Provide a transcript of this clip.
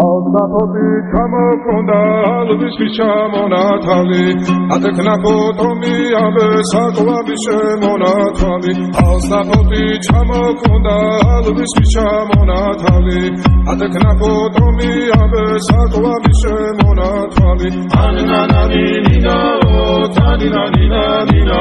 ალბათობი ჩამოკონდა ალვის ჩამონათალი. ატეკნა ფოტომი აბე საკვაბი შემონათალი. ალბათობი ჩამოკონდა ალვის ჩამონათალი. ატეკნა ფოტომი აბე საკვაბი შემონათალი ანანანინინაო თანინანინანინაო